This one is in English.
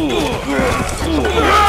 Ugh! Ugh! Ugh!